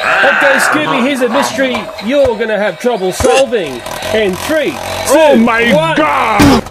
Okay, Scooby, here's a mystery you're gonna have trouble solving. In three, two, Oh my one. god!